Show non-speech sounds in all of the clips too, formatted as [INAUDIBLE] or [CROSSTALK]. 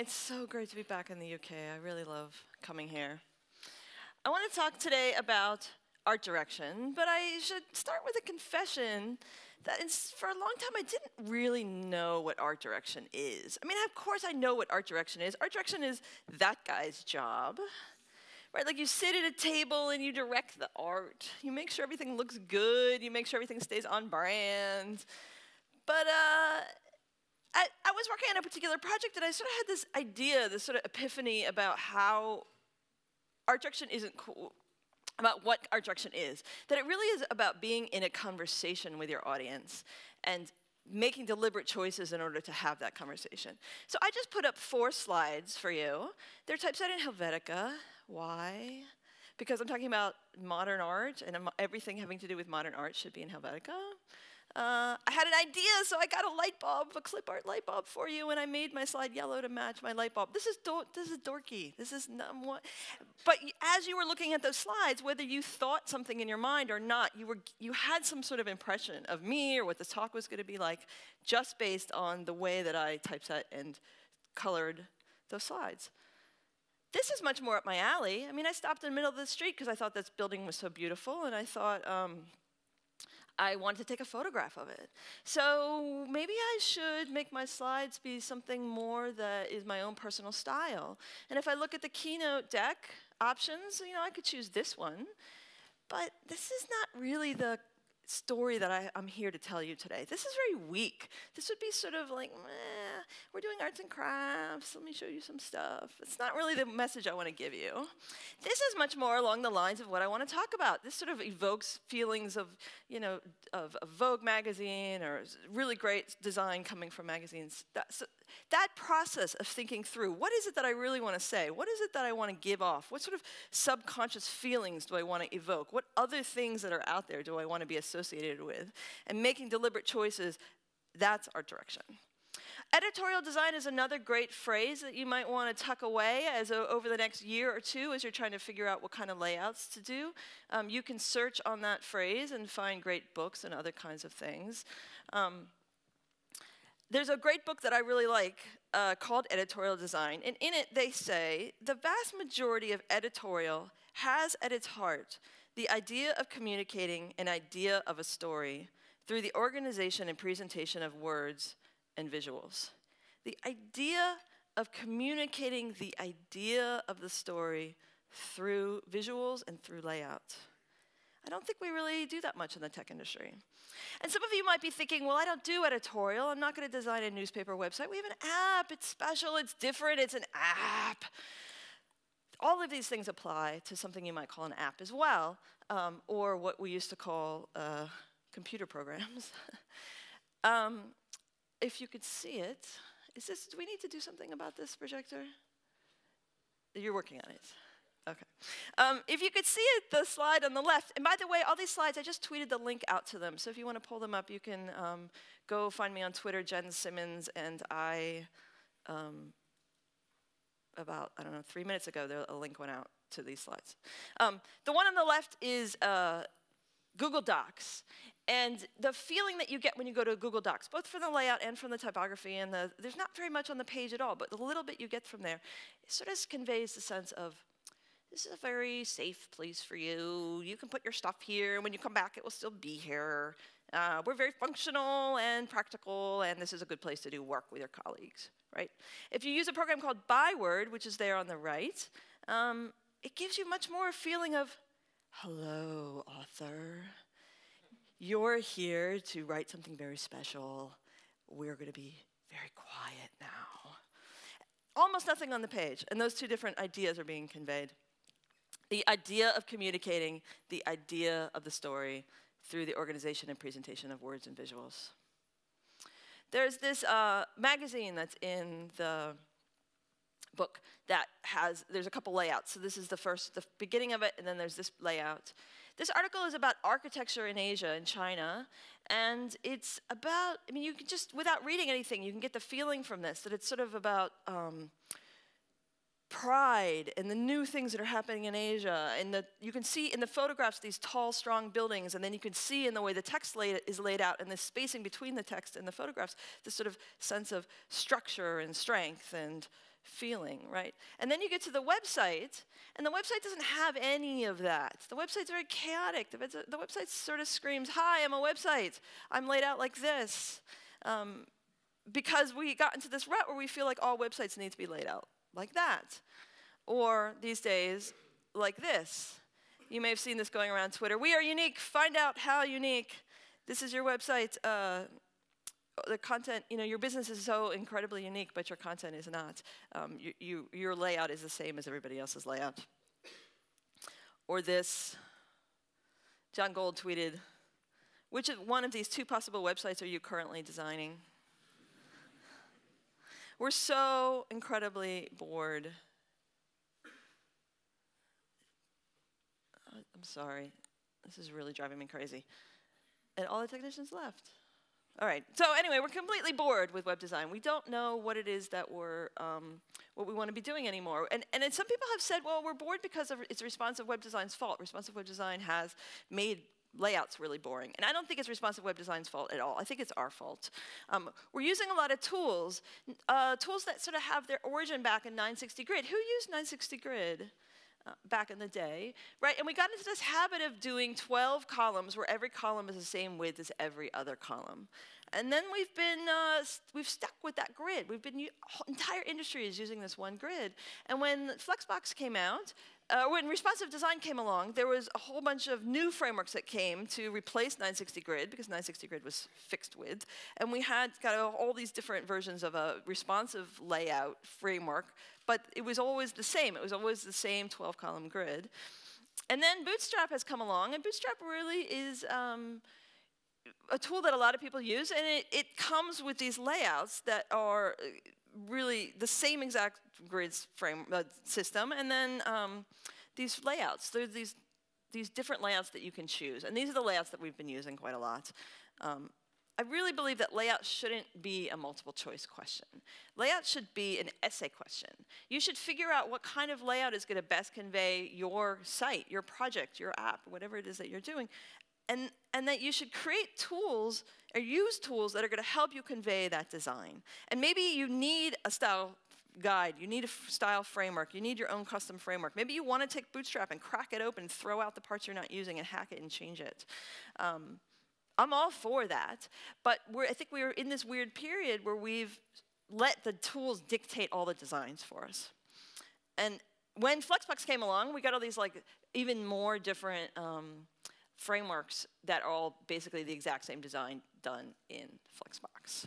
It's so great to be back in the UK. I really love coming here. I want to talk today about art direction, but I should start with a confession that for a long time I didn't really know what art direction is. I mean, of course I know what art direction is. Art direction is that guy's job. Right, like you sit at a table and you direct the art. You make sure everything looks good. You make sure everything stays on brand. But uh, I, I was working on a particular project and I sort of had this idea, this sort of epiphany about how art direction isn't cool, about what art direction is. That it really is about being in a conversation with your audience and making deliberate choices in order to have that conversation. So I just put up four slides for you. They're typeset in Helvetica. Why? Because I'm talking about modern art, and everything having to do with modern art should be in Helvetica. Uh, I had an idea, so I got a light bulb, a clip art light bulb for you, and I made my slide yellow to match my light bulb. This is this is dorky. This is not what. But as you were looking at those slides, whether you thought something in your mind or not, you were you had some sort of impression of me or what the talk was going to be like, just based on the way that I typeset and colored those slides. This is much more up my alley. I mean, I stopped in the middle of the street because I thought this building was so beautiful, and I thought. Um, I wanted to take a photograph of it. So maybe I should make my slides be something more that is my own personal style. And if I look at the keynote deck options, you know, I could choose this one. But this is not really the story that I, am here to tell you today. This is very weak. This would be sort of like, we're doing arts and crafts. Let me show you some stuff. It's not really the message I want to give you. This is much more along the lines of what I want to talk about. This sort of evokes feelings of, you know, of, of Vogue magazine or really great design coming from magazines. That's, that process of thinking through what is it that I really want to say? What is it that I want to give off? What sort of subconscious feelings do I want to evoke? What other things that are out there do I want to be associated with? And making deliberate choices, that's art direction. Editorial design is another great phrase that you might want to tuck away as a, over the next year or two as you're trying to figure out what kind of layouts to do. Um, you can search on that phrase and find great books and other kinds of things. Um, there's a great book that I really like uh, called Editorial Design, and in it they say the vast majority of editorial has at its heart the idea of communicating an idea of a story through the organization and presentation of words and visuals. The idea of communicating the idea of the story through visuals and through layout. I don't think we really do that much in the tech industry. And some of you might be thinking, well, I don't do editorial. I'm not going to design a newspaper website. We have an app. It's special. It's different. It's an app. All of these things apply to something you might call an app as well, um, or what we used to call uh, computer programs. [LAUGHS] um, if you could see it, is this, do we need to do something about this projector? You're working on it. Okay. Um, if you could see it, the slide on the left, and by the way, all these slides, I just tweeted the link out to them. So if you want to pull them up, you can um, go find me on Twitter, Jen Simmons, and I, um, about, I don't know, three minutes ago, a link went out to these slides. Um, the one on the left is uh, Google Docs. And the feeling that you get when you go to Google Docs, both from the layout and from the typography, and the, there's not very much on the page at all, but the little bit you get from there, it sort of conveys the sense of this is a very safe place for you. You can put your stuff here. When you come back, it will still be here. Uh, we're very functional and practical, and this is a good place to do work with your colleagues, right? If you use a program called Byword, which is there on the right, um, it gives you much more a feeling of, hello, author. You're here to write something very special. We're going to be very quiet now. Almost nothing on the page, and those two different ideas are being conveyed. The idea of communicating the idea of the story through the organization and presentation of words and visuals. There's this uh, magazine that's in the book that has, there's a couple layouts. So this is the first, the beginning of it, and then there's this layout. This article is about architecture in Asia, in China, and it's about, I mean, you can just, without reading anything, you can get the feeling from this that it's sort of about um, pride and the new things that are happening in Asia. And the, you can see in the photographs these tall, strong buildings, and then you can see in the way the text laid, is laid out and the spacing between the text and the photographs, this sort of sense of structure and strength and feeling, right? And then you get to the website, and the website doesn't have any of that. The website's very chaotic. The, the website sort of screams, Hi, I'm a website. I'm laid out like this. Um, because we got into this rut where we feel like all websites need to be laid out like that. Or these days, like this. You may have seen this going around Twitter. We are unique. Find out how unique. This is your website. Uh, the content, you know, your business is so incredibly unique, but your content is not. Um, you, you, your layout is the same as everybody else's layout. Or this, Jon Gold tweeted, which one of these two possible websites are you currently designing? We're so incredibly bored. Uh, I'm sorry. This is really driving me crazy. And all the technicians left. All right. So anyway, we're completely bored with web design. We don't know what it is that we're, um, what we want to be doing anymore. And, and some people have said, well, we're bored because of, it's responsive web design's fault. Responsive web design has made layouts really boring. And I don't think it's responsive web design's fault at all. I think it's our fault. Um, we're using a lot of tools, uh, tools that sort of have their origin back in 960 grid. Who used 960 grid? Uh, back in the day, right? And we got into this habit of doing 12 columns where every column is the same width as every other column. And then we've been, uh, we've stuck with that grid. We've been, entire industry is using this one grid. And when Flexbox came out, uh, when responsive design came along, there was a whole bunch of new frameworks that came to replace 960 grid because 960 grid was fixed width. And we had got all these different versions of a responsive layout framework, but it was always the same. It was always the same 12 column grid. And then Bootstrap has come along, and Bootstrap really is um, a tool that a lot of people use, and it, it comes with these layouts that are really the same exact grids frame uh, system, and then um, these layouts. There's these these different layouts that you can choose, and these are the layouts that we've been using quite a lot. Um, I really believe that layout shouldn't be a multiple choice question. Layout should be an essay question. You should figure out what kind of layout is going to best convey your site, your project, your app, whatever it is that you're doing, and, and that you should create tools or use tools that are going to help you convey that design. And maybe you need a style guide, you need a style framework, you need your own custom framework. Maybe you want to take Bootstrap and crack it open, throw out the parts you're not using, and hack it and change it. Um, I'm all for that, but I think we're in this weird period where we've let the tools dictate all the designs for us. And when Flexbox came along, we got all these like even more different um, frameworks that are all basically the exact same design done in Flexbox.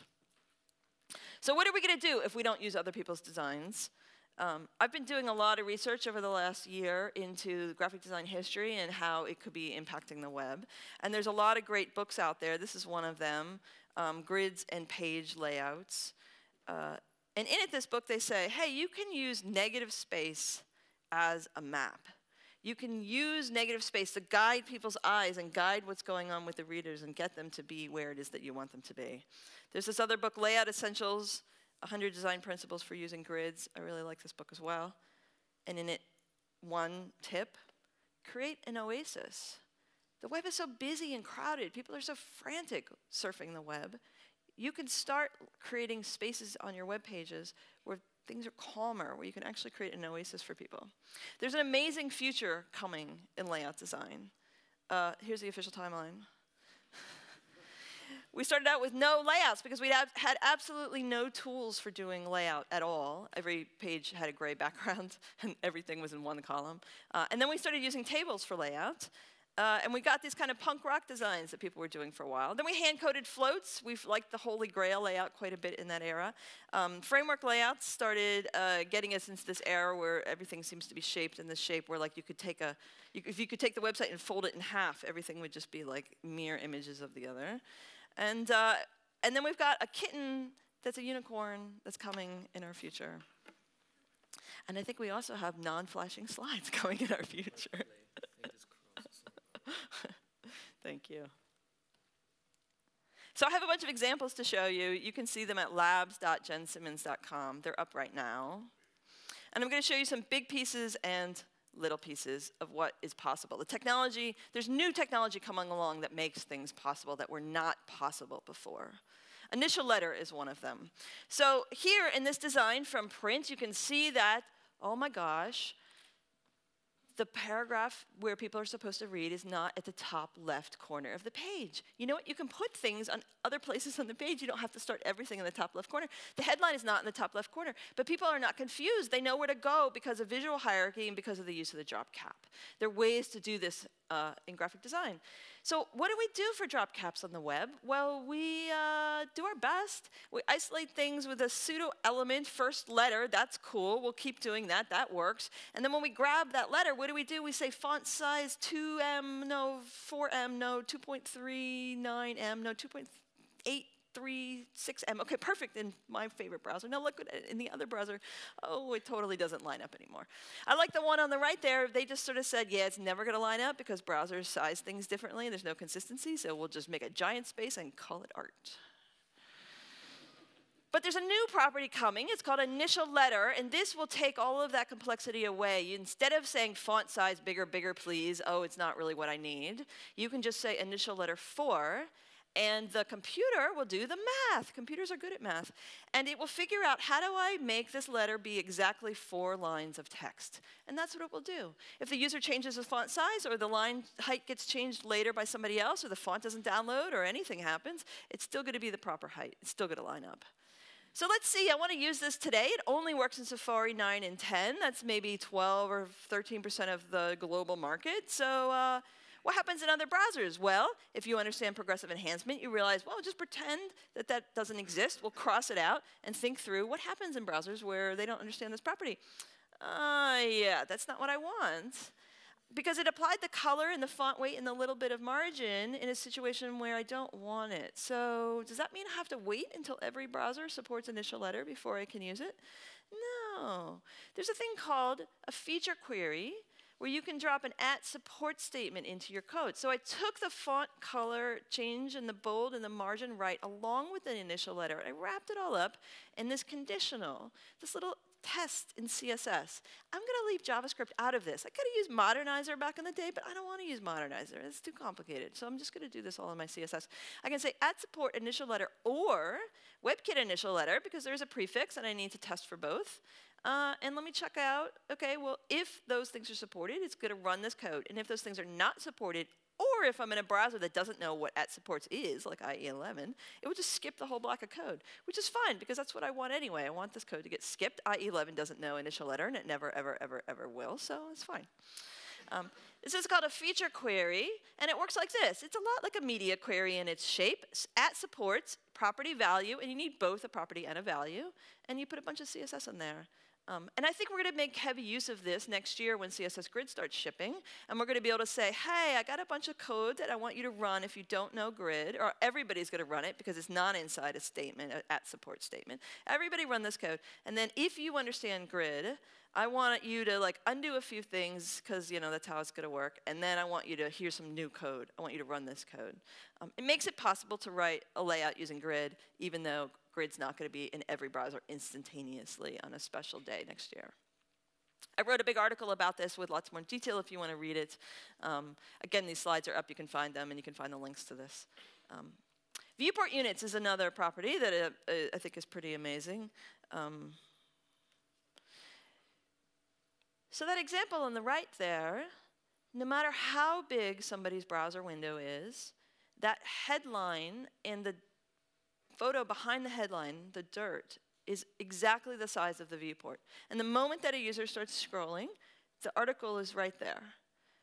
So what are we going to do if we don't use other people's designs? Um, I've been doing a lot of research over the last year into graphic design history and how it could be impacting the web. And there's a lot of great books out there. This is one of them, um, Grids and Page Layouts. Uh, and in it, this book, they say, hey, you can use negative space as a map. You can use negative space to guide people's eyes and guide what's going on with the readers and get them to be where it is that you want them to be. There's this other book, Layout Essentials 100 Design Principles for Using Grids. I really like this book as well. And in it, one tip create an oasis. The web is so busy and crowded, people are so frantic surfing the web. You can start creating spaces on your web pages where things are calmer, where you can actually create an oasis for people. There's an amazing future coming in layout design. Uh, here's the official timeline. [LAUGHS] we started out with no layouts because we had absolutely no tools for doing layout at all. Every page had a gray [LAUGHS] background and everything was in one column. Uh, and then we started using tables for layout. Uh, and we got these kind of punk rock designs that people were doing for a while. Then we hand-coded floats. We've liked the Holy Grail layout quite a bit in that era. Um, framework layouts started uh, getting us into this era where everything seems to be shaped in this shape where like you could take a, you, if you could take the website and fold it in half, everything would just be like mere images of the other. And, uh, and then we've got a kitten that's a unicorn that's coming in our future. And I think we also have non-flashing [LAUGHS] slides coming in our future. Thank you. So I have a bunch of examples to show you. You can see them at labs.jensimmons.com. They're up right now. And I'm going to show you some big pieces and little pieces of what is possible. The technology, there's new technology coming along that makes things possible that were not possible before. Initial letter is one of them. So here in this design from print, you can see that, oh my gosh, the paragraph where people are supposed to read is not at the top left corner of the page. You know what? You can put things on other places on the page. You don't have to start everything in the top left corner. The headline is not in the top left corner, but people are not confused. They know where to go because of visual hierarchy and because of the use of the drop cap. There are ways to do this uh, in graphic design. So what do we do for drop caps on the web? Well, we uh, do our best. We isolate things with a pseudo element first letter. That's cool. We'll keep doing that. That works. And then when we grab that letter, what do we do? We say font size 2M, no, 4M, no, 2.39M, no, 2.8 three, six M. Okay, perfect in my favorite browser. Now look in the other browser. Oh, it totally doesn't line up anymore. I like the one on the right there. They just sort of said, yeah, it's never going to line up because browsers size things differently and there's no consistency, so we'll just make a giant space and call it art. But there's a new property coming. It's called initial letter, and this will take all of that complexity away. Instead of saying font size bigger, bigger, please, oh, it's not really what I need, you can just say initial letter 4, and the computer will do the math. Computers are good at math. And it will figure out how do I make this letter be exactly four lines of text. And that's what it will do. If the user changes the font size or the line height gets changed later by somebody else or the font doesn't download or anything happens, it's still going to be the proper height. It's still going to line up. So let's see, I want to use this today. It only works in Safari 9 and 10. That's maybe 12 or 13% of the global market. So uh, what happens in other browsers? Well, if you understand progressive enhancement, you realize, well, just pretend that that doesn't exist. We'll cross it out and think through what happens in browsers where they don't understand this property. Uh, yeah, that's not what I want. Because it applied the color and the font weight and the little bit of margin in a situation where I don't want it. So does that mean I have to wait until every browser supports initial letter before I can use it? No. There's a thing called a feature query where you can drop an at support statement into your code. So I took the font color change and the bold and the margin right along with the initial letter. I wrapped it all up in this conditional, this little test in CSS. I'm going to leave JavaScript out of this. I could have used Modernizr back in the day, but I don't want to use Modernizr. It's too complicated. So I'm just going to do this all in my CSS. I can say at support initial letter or WebKit initial letter because there's a prefix and I need to test for both. Uh, and let me check out, okay, well, if those things are supported, it's going to run this code. And if those things are not supported, or if I'm in a browser that doesn't know what at supports is, like IE11, it would just skip the whole block of code, which is fine because that's what I want anyway. I want this code to get skipped. IE11 doesn't know initial letter, and it never, ever, ever, ever will, so it's fine. Um, this is called a feature query, and it works like this. It's a lot like a media query in its shape. At supports property value, and you need both a property and a value, and you put a bunch of CSS in there. Um, and I think we're going to make heavy use of this next year when CSS Grid starts shipping. And we're going to be able to say, hey, I got a bunch of code that I want you to run if you don't know Grid, or everybody's going to run it because it's not inside a statement, a at support statement. Everybody run this code. And then if you understand Grid, I want you to like undo a few things because you know that's how it's going to work, and then I want you to here's some new code. I want you to run this code. Um, it makes it possible to write a layout using Grid, even though Grid's not going to be in every browser instantaneously on a special day next year. I wrote a big article about this with lots more detail if you want to read it. Um, again, these slides are up. You can find them, and you can find the links to this. Um, viewport units is another property that uh, I think is pretty amazing. Um, so that example on the right there, no matter how big somebody's browser window is, that headline and the photo behind the headline, the dirt, is exactly the size of the viewport. And the moment that a user starts scrolling, the article is right there.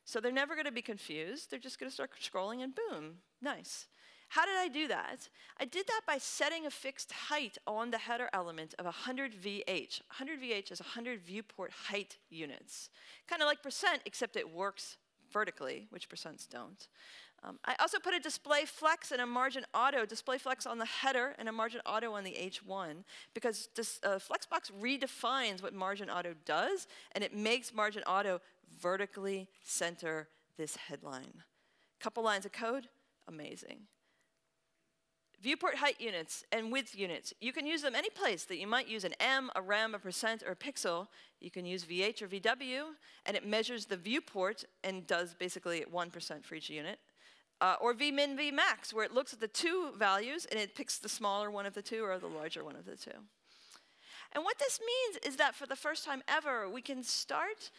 So they're never going to be confused. They're just going to start scrolling and boom, nice. How did I do that? I did that by setting a fixed height on the header element of 100 VH. 100 VH is 100 viewport height units. Kind of like percent, except it works vertically, which percents don't. Um, I also put a display flex and a margin auto, display flex on the header and a margin auto on the H1 because this uh, Flexbox redefines what margin auto does and it makes margin auto vertically center this headline. Couple lines of code, amazing. Viewport height units and width units, you can use them any place that you might use an M, a rem, a percent, or a pixel. You can use VH or VW, and it measures the viewport and does basically 1% for each unit. Uh, or vmin vmax, where it looks at the two values and it picks the smaller one of the two or the larger one of the two. And what this means is that for the first time ever, we can start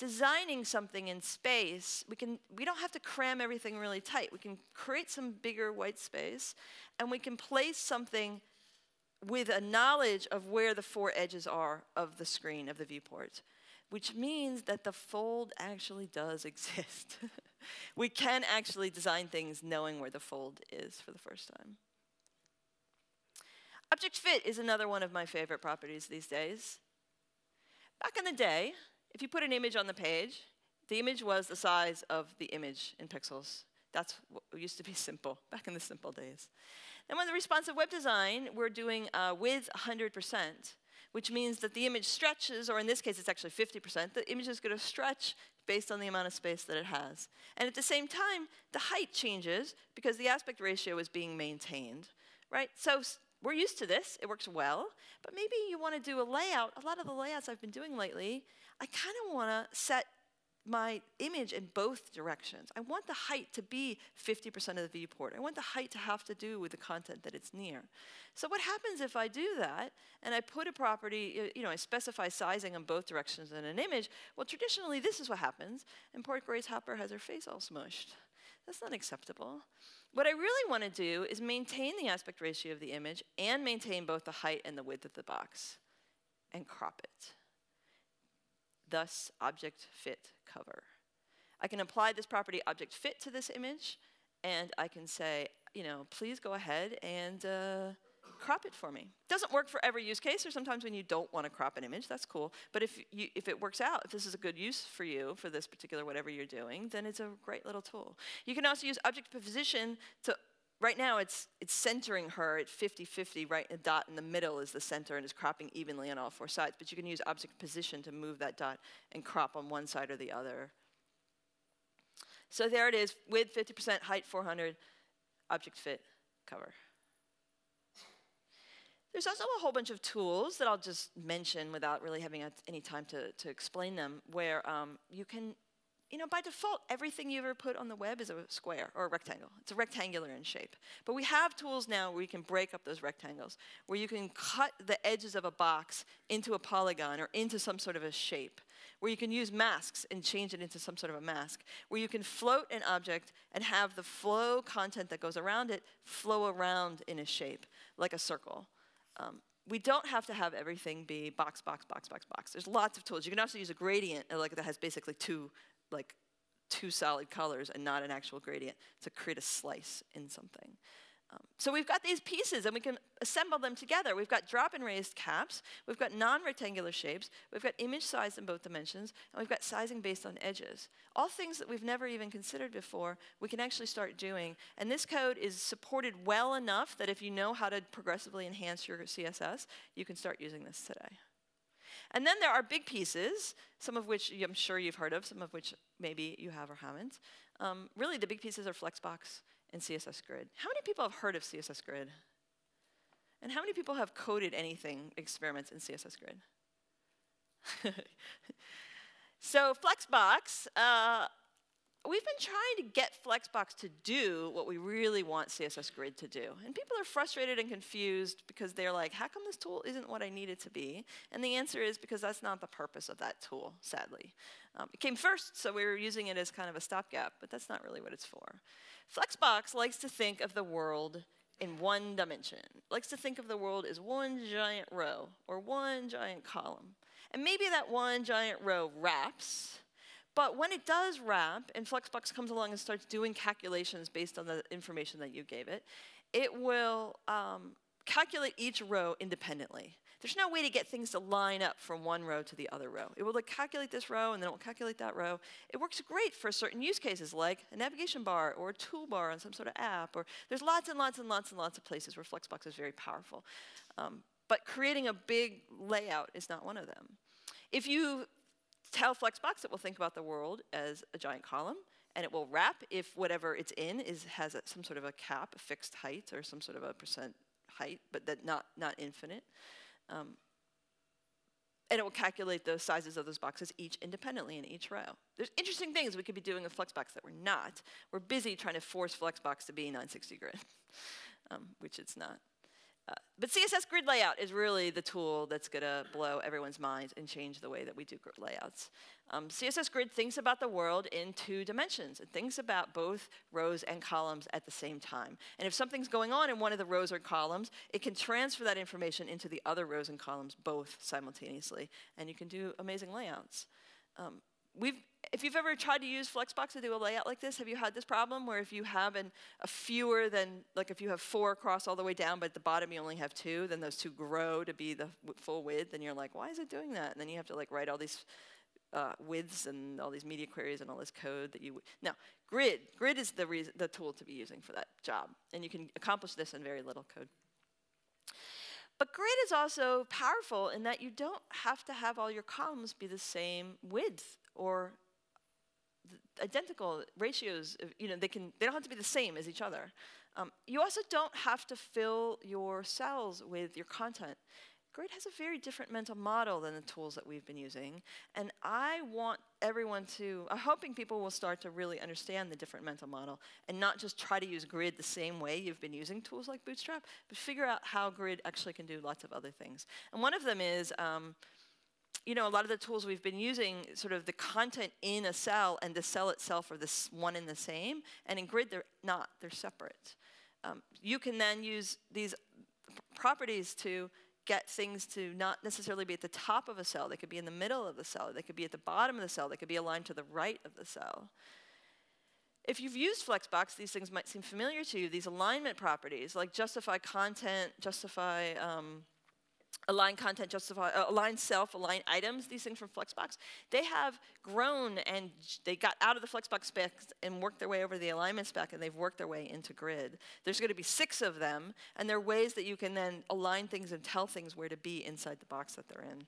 designing something in space. We, can, we don't have to cram everything really tight. We can create some bigger white space, and we can place something with a knowledge of where the four edges are of the screen, of the viewport, which means that the fold actually does [LAUGHS] exist. we can actually design things knowing where the fold is for the first time. Object fit is another one of my favorite properties these days. Back in the day, if you put an image on the page, the image was the size of the image in pixels. That's what used to be [LAUGHS] simple, back in the simple days. And with the responsive web design, we're doing uh, with 100%, which means that the image stretches, or in this case, it's actually 50%. The image is going to stretch based on the amount of space that it has. And at the same time, the height changes because the aspect ratio is being maintained, right? So we're used to this, it works well, but maybe you want to do a layout. A lot of the layouts I've been doing lately, I kind of want to set my image in both directions. I want the height to be 50% of the viewport. I want the height to have to do with the content that it's near. So what happens if I do that and I put a property, you know, I specify sizing in both directions in an image? Well, traditionally this is what happens, and poor Grace Hopper has her face all smushed. That's not acceptable. What I really want to do is maintain the aspect ratio of the image and maintain both the height and the width of the box and crop it. Thus, object fit cover. I can apply this property object fit to this image and I can say, you know, please go ahead and uh, crop it for me. Doesn't work for every use case, or sometimes when you don't want to crop an image, that's cool. But if, you, if it works out, if this is a good use for you for this particular whatever you're doing, then it's a great little tool. You can also use object position to Right now, it's, it's centering her at 50-50, right? A dot in the middle is the center and is cropping evenly on all four sides. But you can use object position to move that dot and crop on one side or the other. So there it is, width 50%, height 400, object fit, cover. There's also a whole bunch of tools that I'll just mention without really having any time to, to explain them, where um, you can, you know, by default, everything you ever put on the web is a square or a rectangle. It's a rectangular in shape. But we have tools now where you can break up those rectangles, where you can cut the edges of a box into a polygon or into some sort of a shape, where you can use masks and change it into some sort of a mask, where you can float an object and have the flow content that goes around it flow around in a shape, like a circle. Um, we don't have to have everything be box, box, box, box, box. There's lots of tools. You can also use a gradient uh, like that has basically two, like, two solid colors and not an actual gradient to create a slice in something. Um, so we've got these pieces and we can assemble them together. We've got drop and raised caps, we've got non-rectangular shapes, we've got image size in both dimensions, and we've got sizing based on edges. All things that we've never even considered before, we can actually start doing. And this code is supported well enough that if you know how to progressively enhance your CSS, you can start using this today. And then there are big pieces, some of which I'm sure you've heard of, some of which maybe you have or haven't. Um, really, the big pieces are Flexbox in CSS Grid. How many people have heard of CSS Grid? And how many people have coded anything, experiments in CSS Grid? [LAUGHS] so Flexbox, uh, we've been trying to get Flexbox to do what we really want CSS Grid to do. And people are frustrated and confused because they're like, how come this tool isn't what I need it to be? And the answer is because that's not the purpose of that tool, sadly. Um, it came first, so we were using it as kind of a stopgap, but that's not really what it's for. Flexbox likes to think of the world in one dimension, likes to think of the world as one giant row or one giant column. And maybe that one giant row wraps, but when it does wrap and Flexbox comes along and starts doing calculations based on the information that you gave it, it will um, calculate each row independently. There's no way to get things to line up from one row to the other row. It will like, calculate this row and then it will calculate that row. It works great for certain use cases like a navigation bar or a toolbar on some sort of app. Or there's lots and lots and lots and lots of places where Flexbox is very powerful. Um, but creating a big layout is not one of them. If you tell Flexbox, it will think about the world as a giant column and it will wrap if whatever it's in is has a, some sort of a cap, a fixed height, or some sort of a percent height, but that not not infinite. Um, and it will calculate the sizes of those boxes each independently in each row. There's interesting things we could be doing with Flexbox that we're not. We're busy trying to force Flexbox to be 960 grid, [LAUGHS] um, which it's not. But CSS grid layout is really the tool that's going to blow everyone's minds and change the way that we do grid layouts. Um, CSS grid thinks about the world in two dimensions. It thinks about both rows and columns at the same time. And if something's going on in one of the rows or columns, it can transfer that information into the other rows and columns both simultaneously. And you can do amazing layouts. Um, we've if you've ever tried to use Flexbox to do a layout like this, have you had this problem where if you have an, a fewer than, like if you have four across all the way down, but at the bottom you only have two, then those two grow to be the full width, and you're like, why is it doing that? And then you have to like write all these uh, widths and all these media queries and all this code that you, now, grid, grid is the, the tool to be using for that job, and you can accomplish this in very little code. But grid is also powerful in that you don't have to have all your columns be the same width or identical ratios, you know, they can they don't have to be the same as each other. Um, you also don't have to fill your cells with your content. Grid has a very different mental model than the tools that we've been using, and I want everyone to. I'm hoping people will start to really understand the different mental model and not just try to use Grid the same way you've been using tools like Bootstrap, but figure out how Grid actually can do lots of other things. And one of them is. Um, you know, a lot of the tools we've been using, sort of the content in a cell and the cell itself are this one and the same. And in grid, they're not, they're separate. Um, you can then use these properties to get things to not necessarily be at the top of a cell. They could be in the middle of the cell. They could be at the bottom of the cell. They could be aligned to the right of the cell. If you've used Flexbox, these things might seem familiar to you. These alignment properties, like justify content, justify um, align content, justify, uh, align self, align items, these things from Flexbox, they have grown and they got out of the Flexbox specs and worked their way over the alignment spec and they've worked their way into grid. There's going to be six of them and there are ways that you can then align things and tell things where to be inside the box that they're in.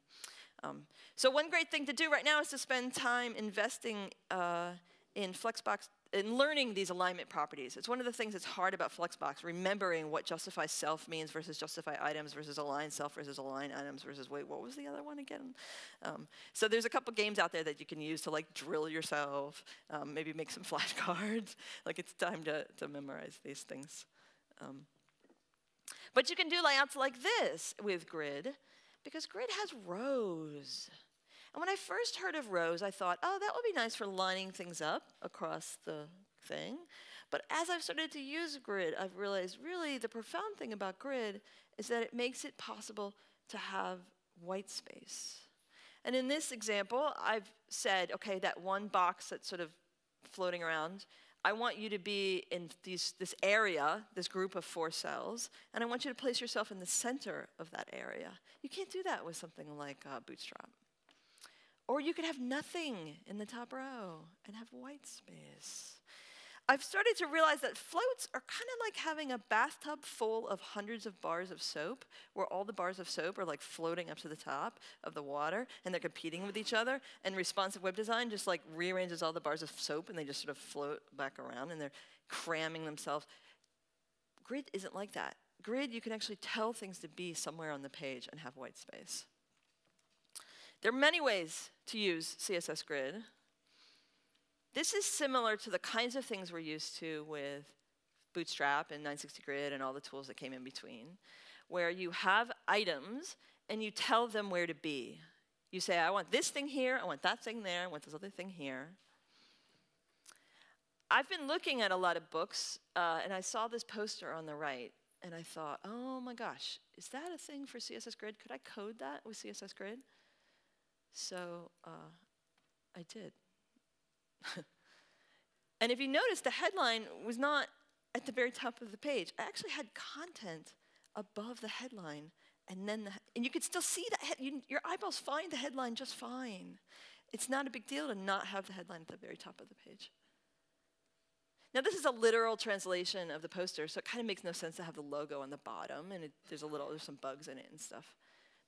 Um, so one great thing to do right now is to spend time investing uh, in Flexbox in learning these alignment properties, it's one of the things that's hard about Flexbox, remembering what justify self means versus justify items versus align self versus align items versus, wait, what was the other one again? Um, so there's a couple games out there that you can use to like drill yourself, um, maybe make some [LAUGHS] flashcards. like it's time to, to memorize these things. Um, but you can do layouts like this with grid because grid has rows. And when I first heard of rows, I thought, oh, that would be nice for lining things up across the thing. But as I've started to use grid, I've realized really the profound thing about grid is that it makes it possible to have white space. And in this example, I've said, okay, that one box that's sort of floating around, I want you to be in these, this area, this group of four cells, and I want you to place yourself in the center of that area. You can't do that with something like uh, Bootstrap. Or you could have nothing in the top row and have white space. I've started to realize that floats are kind of like having a bathtub full of hundreds of bars of soap, where all the bars of soap are like floating up to the top of the water and they're competing with each other. And responsive web design just like rearranges all the bars of soap and they just sort of float back around and they're cramming themselves. Grid isn't like that. Grid, you can actually tell things to be somewhere on the page and have white space. There are many ways to use CSS Grid. This is similar to the kinds of things we're used to with Bootstrap and 960 Grid and all the tools that came in between, where you have items and you tell them where to be. You say, I want this thing here, I want that thing there, I want this other thing here. I've been looking at a lot of books, uh, and I saw this poster on the right, and I thought, oh my gosh, is that a thing for CSS Grid? Could I code that with CSS Grid? So uh, I did. [LAUGHS] and if you notice, the headline was not at the very top of the page. I actually had content above the headline, and then the, and you could still see that you, your eyeballs find the headline just fine. It's not a big deal to not have the headline at the very top of the page. Now, this is a literal translation of the poster, so it kind of makes no sense to have the logo on the bottom, and it, there's a little, there's some bugs in it and stuff.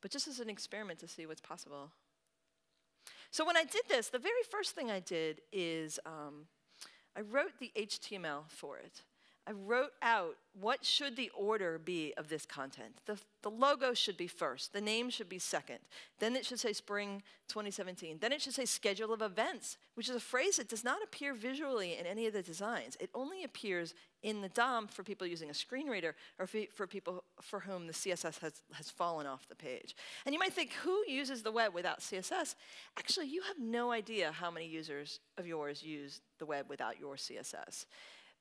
But just as an experiment to see what's possible. So when I did this, the very first thing I did is um, I wrote the HTML for it. I wrote out what should the order be of this content. The, the logo should be first, the name should be second, then it should say spring 2017, then it should say schedule of events, which is a phrase that does not appear visually in any of the designs. It only appears in the DOM for people using a screen reader or for people for whom the CSS has, has fallen off the page. And you might think, who uses the web without CSS? Actually, you have no idea how many users of yours use the web without your CSS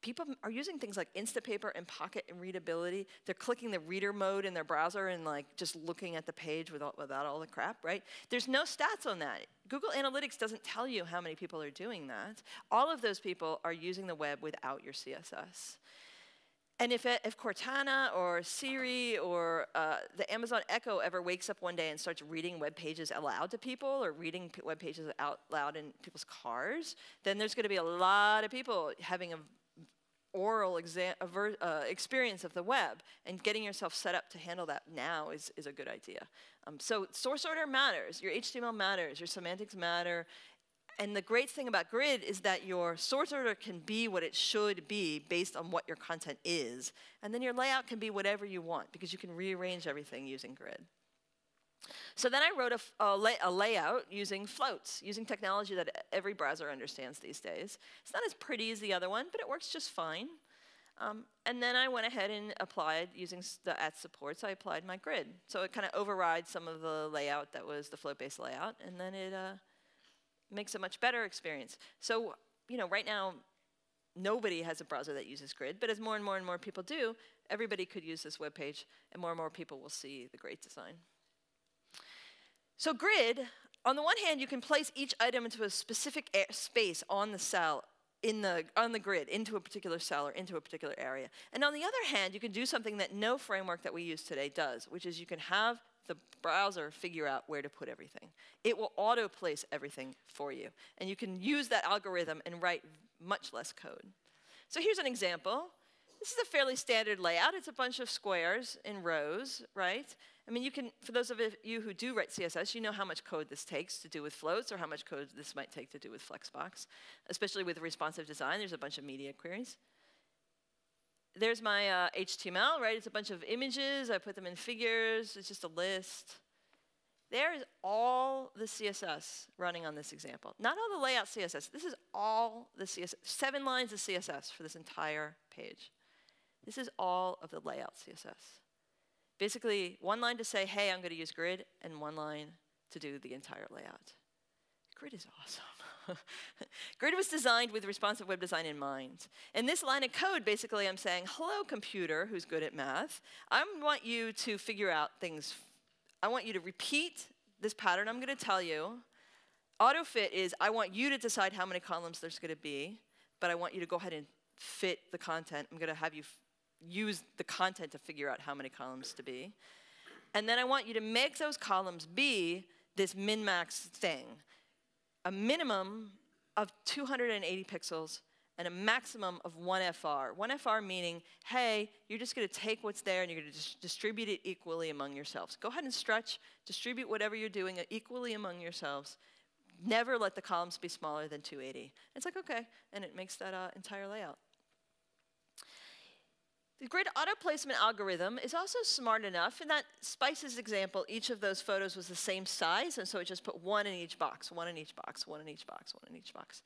people are using things like Instapaper and Pocket and readability. They're clicking the reader mode in their browser and like just looking at the page without, without all the crap, right? There's no stats on that. Google Analytics doesn't tell you how many people are doing that. All of those people are using the web without your CSS. And if, it, if Cortana or Siri or uh, the Amazon Echo ever wakes up one day and starts reading web pages aloud to people or reading web pages out loud in people's cars, then there's going to be a lot of people having a oral uh, experience of the web and getting yourself set up to handle that now is, is a good idea. Um, so source order matters, your HTML matters, your semantics matter, and the great thing about grid is that your source order can be what it should be based on what your content is, and then your layout can be whatever you want because you can rearrange everything using grid. So then I wrote a, a, lay, a, layout using floats, using technology that every browser understands these days. It's not as pretty as the other one, but it works just fine. Um, and then I went ahead and applied, using the at supports, I applied my grid. So it kind of overrides some of the layout that was the float-based layout, and then it uh, makes a much better experience. So, you know, right now, nobody has a browser that uses grid, but as more and more and more people do, everybody could use this web page, and more and more people will see the great design. So grid, on the one hand, you can place each item into a specific space on the cell in the, on the grid into a particular cell or into a particular area. And on the other hand, you can do something that no framework that we use today does, which is you can have the browser figure out where to put everything. It will auto place everything for you. And you can use that algorithm and write much less code. So here's an example. This is a fairly standard layout. It's a bunch of squares in rows, right? I mean, you can, for those of you who do write CSS, you know how much code this takes to do with floats or how much code this might take to do with Flexbox. Especially with responsive design, there's a bunch of media queries. There's my uh, HTML, right? It's a bunch of images. I put them in figures. It's just a list. There is all the CSS running on this example. Not all the layout CSS. This is all the CSS. Seven lines of CSS for this entire page. This is all of the layout CSS. Basically, one line to say, hey, I'm going to use grid, and one line to do the entire layout. Grid is awesome. [LAUGHS] grid was designed with responsive web design in mind. In this line of code, basically, I'm saying, hello, computer, who's good at math. I want you to figure out things. I want you to repeat this pattern I'm going to tell you. Autofit is I want you to decide how many columns there's going to be, but I want you to go ahead and fit the content. I'm going to have you use the content to figure out how many columns to be. And then I want you to make those columns be this min-max thing. A minimum of 280 pixels and a maximum of 1FR. 1FR meaning, hey, you're just going to take what's there and you're going to dis distribute it equally among yourselves. Go ahead and stretch, distribute whatever you're doing equally among yourselves. Never let the columns be smaller than 280. It's like, okay, and it makes that uh, entire layout. The grid auto placement algorithm is also smart enough in that Spice's example, each of those photos was the same size, and so it just put one in each box, one in each box, one in each box, one in each box.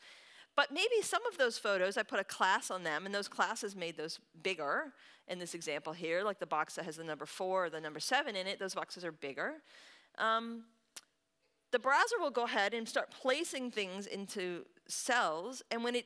But maybe some of those photos, I put a class on them, and those classes made those bigger in this example here, like the box that has the number four or the number seven in it, those boxes are bigger. Um, the browser will go ahead and start placing things into cells, and when it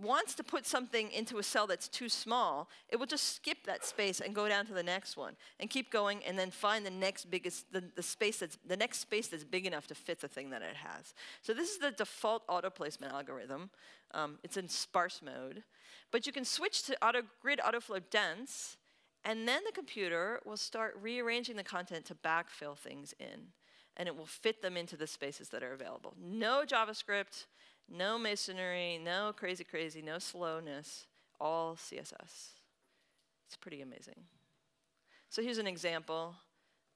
wants to put something into a cell that's too small, it will just skip that space and go down to the next one and keep going and then find the next biggest, the, the space that's, the next space that's big enough to fit the thing that it has. So this is the default auto placement algorithm. Um, it's in sparse mode. But you can switch to auto, grid autoflow dense and then the computer will start rearranging the content to backfill things in and it will fit them into the spaces that are available. No JavaScript, no masonry, no crazy, crazy, no slowness, all CSS. It's pretty amazing. So here's an example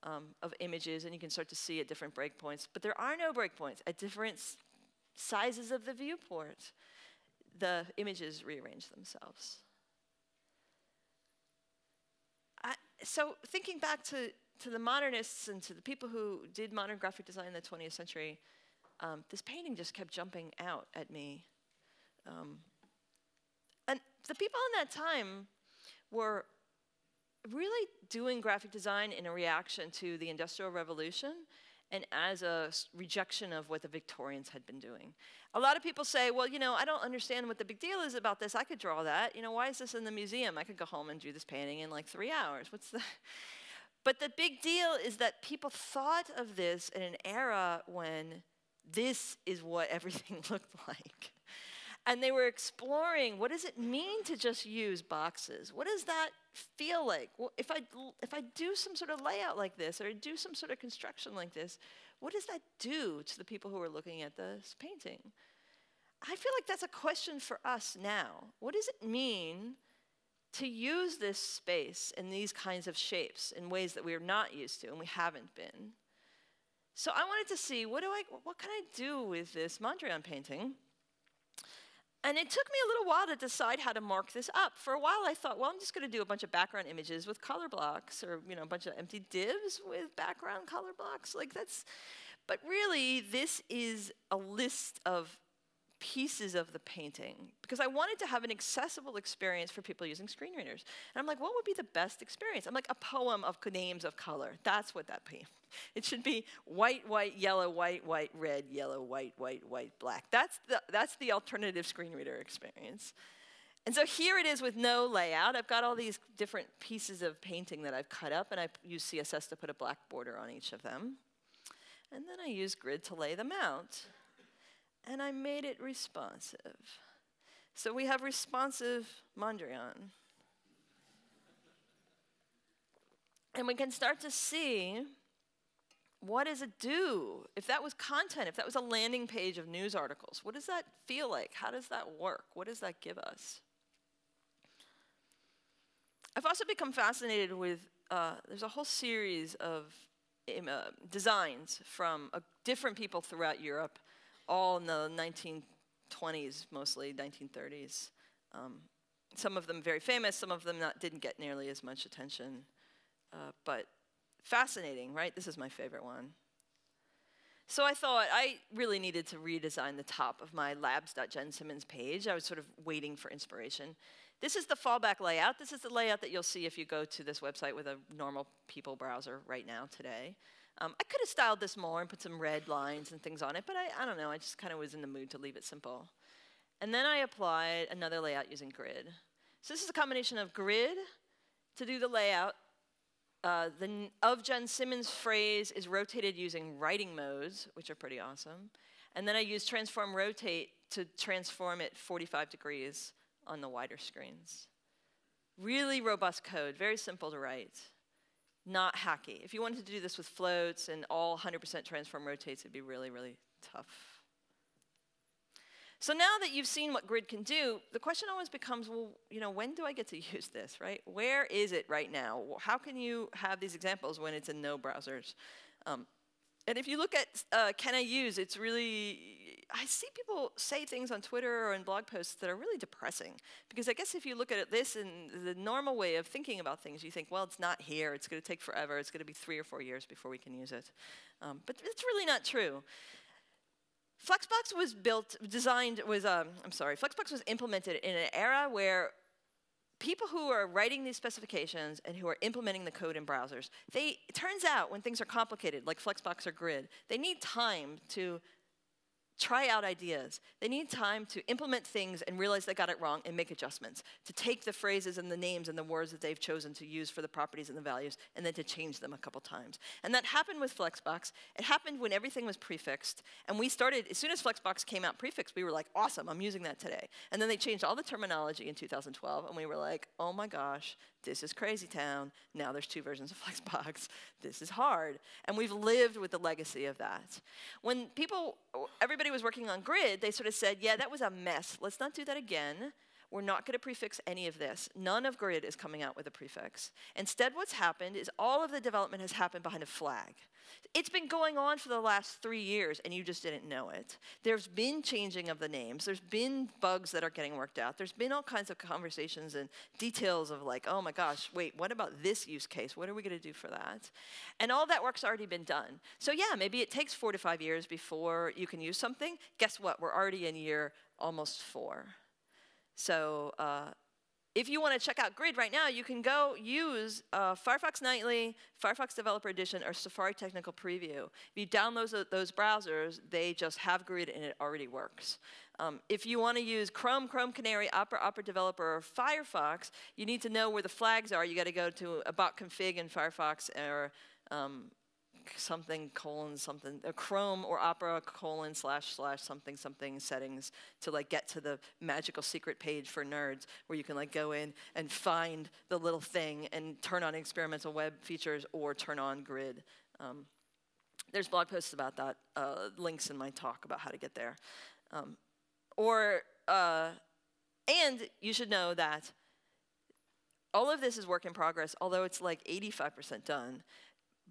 um, of images, and you can start to see at different breakpoints. But there are no breakpoints at different sizes of the viewport. The images rearrange themselves. so thinking back to, to the modernists and to the people who did modern graphic design in the 20th century, um, this painting just kept jumping out at me. Um, and the people in that time were really doing graphic design in a reaction to the Industrial Revolution and as a rejection of what the Victorians had been doing. A lot of people say, well, you know, I don't understand what the big deal is about this. I could draw that. You know, why is this in the museum? I could go home and do this painting in like three hours. What's the. [LAUGHS] But the big deal is that people thought of this in an era when this is what everything [LAUGHS] looked like. And they were exploring what does it mean to just use boxes? What does that feel like? Well, if I if I do some sort of layout like this or do some sort of construction like this, what does that do to the people who are looking at this painting? I feel like that's a question for us now. What does it mean to use this space in these kinds of shapes in ways that we are not used to and we haven't been? So I wanted to see what do I what can I do with this Mondrian painting? And it took me a little while to decide how to mark this up. For a while, I thought, well, I'm just going to do a bunch of background images with color blocks, or you know, a bunch of empty divs with background color blocks. Like that's, but really, this is a list of pieces of the painting because I wanted to have an accessible experience for people using screen readers. And I'm like, what would be the best experience? I'm like, a poem of names of color. That's what that be. [LAUGHS] It should be white, white, yellow, white, white, red, yellow, white, white, white, black. That's the, that's the alternative screen reader experience. And so here it is with no layout. I've got all these different pieces of painting that I've cut up, and I use CSS to put a black border on each of them. And then I use grid to lay them out and I made it responsive. So we have responsive Mondrian. And we can start to see what does it do? If that was content, if that was a landing page of news articles, what does that feel like? How does that work? What does that give us? I've also become fascinated with, uh, there's a whole series of um, uh, designs from uh, different people throughout Europe all in the 1920s, mostly 1930s. Um, some of them very famous, some of them not, didn't get nearly as much attention. Uh, but fascinating, right? This is my favorite one. So I thought I really needed to redesign the top of my labs.jensimmons page. I was sort of waiting for inspiration. This is the fallback layout. This is the layout that you'll see if you go to this website with a normal people browser right now today. Um, I could have styled this more and put some red lines and things on it, but I, I don't know, I just kind of was in the mood to leave it simple. And then I applied another layout using grid. So this is a combination of grid to do the layout. Uh, the of Jensimmons phrase is rotated using writing modes, which are pretty awesome. And then I use transform rotate to transform it 45 degrees on the wider screens. Really robust code, very simple to write not hacky. If you wanted to do this with floats and all 100% transform rotates, it'd be really, really tough. So now that you've seen what grid can do, the question always becomes, well, you know, when do I get to [LAUGHS] use this, right? Where is it right now? How can you have these examples when it's in no browsers? Um, and if you look at uh, can I use, it's really, I see people say things on Twitter or in blog posts that are really depressing. Because I guess if you look at this in the normal way of thinking about things, you think, well, it's not here, it's going to take forever, it's going to be three or four years before we can use it. Um, but it's really not true. Flexbox was built, designed, was, um, I'm sorry, Flexbox was implemented in an era where people who are writing these specifications and who are implementing the code in browsers, they, it turns out when things are complicated, like Flexbox or Grid, they need time to try out ideas. They need time to implement things and realize they got it wrong and make adjustments, to take the phrases and the names and the words that they've chosen to use for the properties and the values, and then to change them a couple times. And that happened with Flexbox. It happened when everything was prefixed, and we started, as soon as Flexbox came out prefixed, we were like, awesome, I'm using that today. And then they changed all the terminology in 2012, and we were like, oh my gosh, this is crazy town. Now there's two versions of [LAUGHS] Flexbox. This is hard. And we've lived with the legacy of that. When people, everybody was working on grid, they sort of said, yeah, that was a mess. Let's not do that again. We're not going to prefix any of this. None of grid is coming out with a prefix. Instead, what's happened is all of the development has happened behind a flag. It's been going on for the last three years, and you just didn't know it. There's been changing of the names. There's been bugs that are getting worked out. There's been all kinds of conversations and details of like, oh my gosh, wait, what about this use case? What are we going to do for that? And all that work's already been done. So yeah, maybe it takes four to five years before you can use something. Guess what? We're already in year almost four. So uh, if you want to check out Grid right now, you can go use uh, Firefox Nightly, Firefox Developer Edition, or Safari Technical Preview. If you download those, those browsers, they just have Grid and it already works. Um, if you want to use Chrome, Chrome Canary, Opera, Opera Developer, or Firefox, you need to know where the flags are. You got to go to about config in Firefox or um, something colon something chrome or opera colon slash slash something something settings to like get to the magical secret page for nerds where you can like go in and find the little thing and turn on experimental web features or turn on grid. Um, there's blog posts about that uh, links in my talk about how to get there. Um, or uh, and you should know that all of this is work in progress although it's like 85% done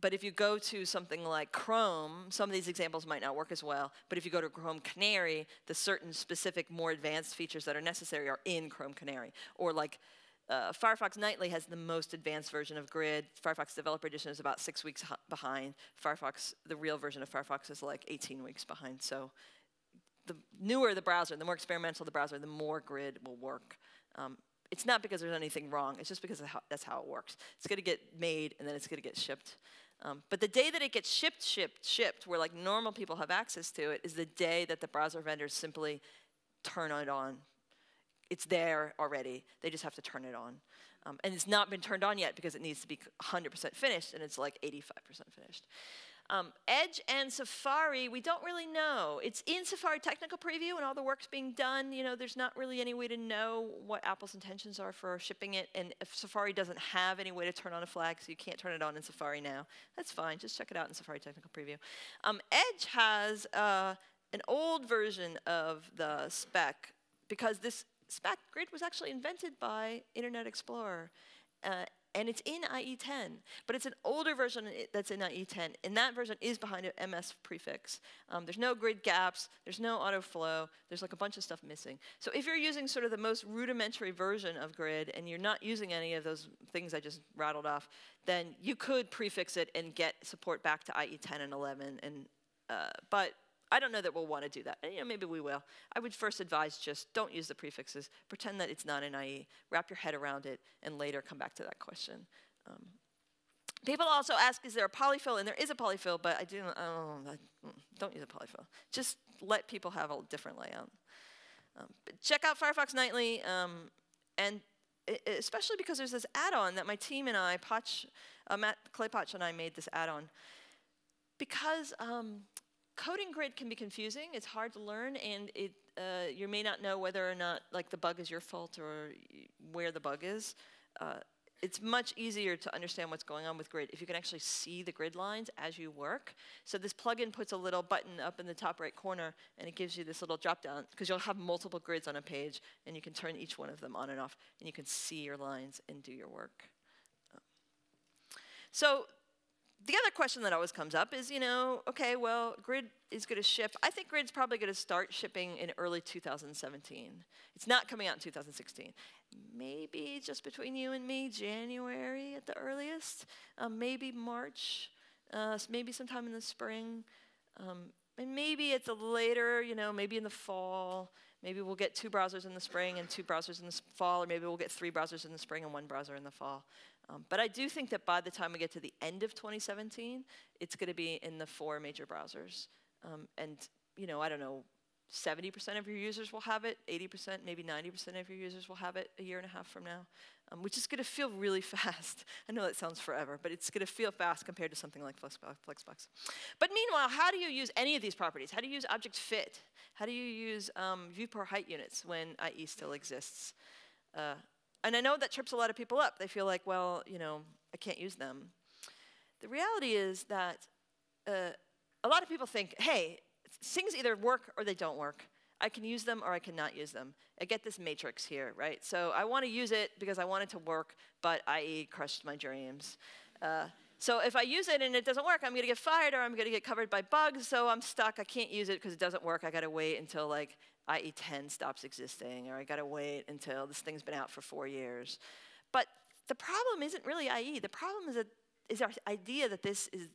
but if you go to something like Chrome, some of these examples might not work as well. But if you go to Chrome Canary, the certain specific, more advanced features that are necessary are in Chrome Canary. Or like uh, Firefox Nightly has the most advanced version of Grid. Firefox Developer Edition is about six weeks behind. Firefox, the real version of Firefox, is like 18 weeks behind. So the newer the browser, the more experimental the browser, the more Grid will work. Um, it's not because there's anything wrong. It's just because how, that's how it works. It's going to get made, and then it's going to get shipped. Um, but the day that it gets shipped, shipped, shipped, where like normal people have access to it, is the day that the browser vendors simply turn it on. It's there already. They just have to turn it on. Um, and it's not been turned on yet because it needs to be 100% finished, and it's like 85% finished. Um, Edge and Safari, we don't really know. It's in Safari Technical Preview and all the work's being done. You know, there's not really any way to know what Apple's intentions are for shipping it. And if Safari doesn't have any way to turn on a flag, so you can't turn it on in Safari now, that's fine. Just check it out in Safari Technical Preview. Um, Edge has uh, an old version of the spec because this spec grid was actually invented by Internet Explorer. Uh, and it's in IE10, but it's an older version that's in IE10, and that version is behind an MS prefix. Um, there's no grid gaps, there's no auto flow, there's like a bunch of stuff missing. So if you're using sort of the most rudimentary version of grid and you're not using any of those things I just rattled off, then you could prefix it and get support back to IE10 and 11, and, uh, but I don't know that we'll want to do that. And, you know, maybe we will. I would first advise just don't use the prefixes. Pretend that it's not an IE. Wrap your head around it, and later come back to that question. Um, people also ask, is there a polyfill? And there is a polyfill, but I do oh, I, don't use a polyfill. Just let people have a different layout. Um, check out Firefox Nightly, um, and especially because there's this add-on that my team and I, Potch, uh, Matt Claypotch and I made this add-on. Because um, coding grid can be confusing. It's hard to learn, and it, uh, you may not know whether or not like the bug is your fault or where the bug is. Uh, it's much easier to understand what's going on with grid if you can actually see the grid lines as you work. So this plugin puts a little button up in the top right corner, and it gives you this little drop down, because you'll have multiple grids on a page, and you can turn each one of them on and off, and you can see your lines and do your work. So the other question that always comes up is, you know, okay, well, Grid is going to ship. I think Grid's probably going to start shipping in early 2017. It's not coming out in 2016. Maybe just between you and me, January at the earliest. Um, maybe March. Uh, maybe sometime in the spring. Um, and maybe it's a later, you know, maybe in the fall. Maybe we'll get two browsers in the spring and two browsers in the fall, or maybe we'll get three browsers in the spring and one browser in the fall. Um, but I do think that by the time we get to the end of 2017, it's going to be in the four major browsers. Um, and, you know, I don't know, 70% of your users will have it, 80%, maybe 90% of your users will have it a year and a half from now, um, which is going to feel really [LAUGHS] fast. I know that sounds forever, but it's going to feel fast compared to something like Flexbox. But meanwhile, how do you use any of these properties? How do you use object fit? How do you use um, viewport height units when IE still exists? Uh, and I know that trips a lot of people up. They feel like, well, you know, I can't use them. The reality is that uh, a lot of people think, hey, things either work or they don't work. I can use them or I cannot use them. I get this matrix here, right? So I want to use it because I want it to work, but IE crushed my dreams. Uh, so if I use it and it doesn't work, I'm going to get fired or I'm going to get covered by bugs. So I'm stuck. I can't use it because it doesn't work. I got to wait until like IE 10 stops existing, or I got to wait until this thing's been out for four years. But the problem isn't really IE. The problem is that is our idea that this is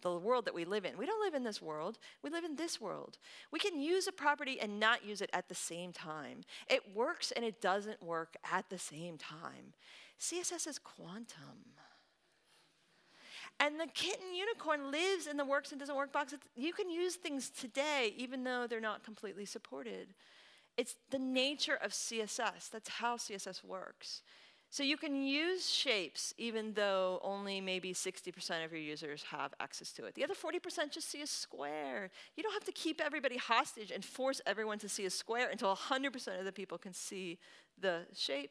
the world that we live in. We don't live in this world, we live in this world. We can use a property and not use it at the same time. It works and it doesn't work at the same time. CSS is quantum. And the kitten unicorn lives in the works and doesn't work box. You can use things today even though they're not completely supported. It's the nature of CSS. That's how CSS works. So you can use shapes even though only maybe 60% of your users have access to it. The other 40% just see a square. You don't have to keep everybody hostage and force everyone to see a square until 100% of the people can see the shape.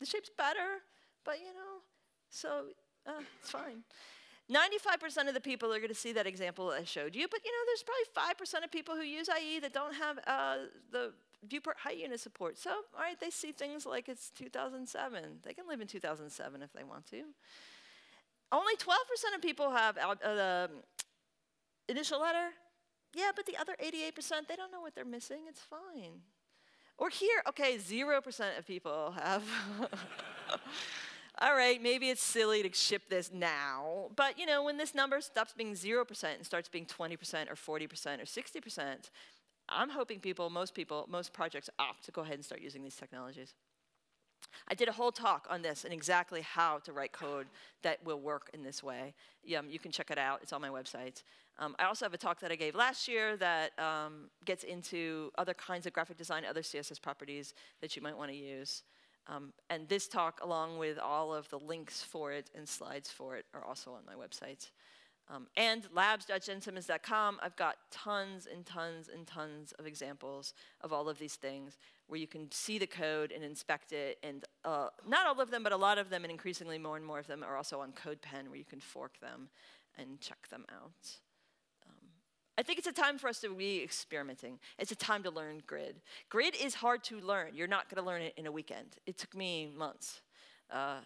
The shape's better, but you know, so uh, it's fine. 95% of the people are going to see that example I showed you, but you know, there's probably 5% of people who use IE that don't have uh, the viewport height unit support. So, all right, they see things like it's 2007. They can live in 2007 if they want to. Only 12% of people have uh, the initial letter. Yeah, but the other 88%, they don't know what they're missing. It's fine. Or here, okay, 0% of people have. [LAUGHS] all right, maybe it's silly to ship this now, but you know, when this number stops being 0% and starts being 20% or 40% or 60%, I'm hoping people, most people, most projects opt to go ahead and start using these technologies. I did a whole talk on this and exactly how to write code that will work in this way. You can check it out. It's on my website. Um, I also have a talk that I gave last year that um, gets into other kinds of graphic design, other CSS properties that you might want to use. Um, and this talk, along with all of the links for it and slides for it, are also on my website. Um, and labs.jensimmons.com, I've got tons and tons and tons of examples of all of these things where you can see the code and inspect it. And uh, not all of them, but a lot of them, and increasingly more and more of them, are also on CodePen where you can fork them and check them out. I think it's a time for us to be experimenting. It's a time to learn grid. Grid is hard to learn. You're not going to learn it in a weekend. It took me months. Uh,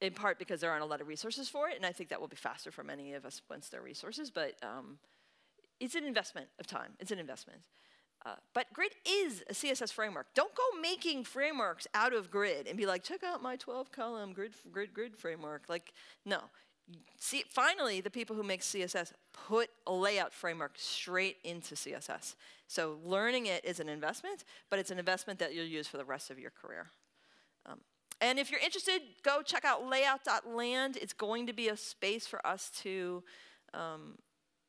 in part because there aren't a lot of resources for it, and I think that will be faster for many of us once there are resources, but um, it's an investment of time. It's an investment. Uh, but Grid is a CSS framework. Don't go making frameworks out of Grid and be like, check out my 12 column grid, grid, grid framework. Like, no. See, finally, the people who make CSS put a layout framework straight into CSS. So learning it is an investment, but it's an investment that you'll use for the rest of your career. Um, and if you're interested, go check out layout.land. It's going to be a space for us to um,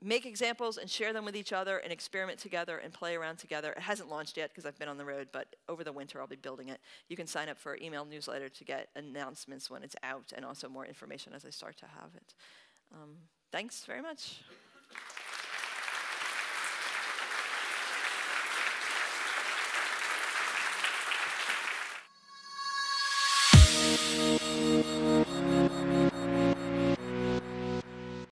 make examples and share them with each other and experiment together and play around together. It hasn't launched yet because I've been on the road, but over the winter I'll be building it. You can sign up for our email newsletter to get announcements when it's out and also more information as I start to have it. Um, thanks very much.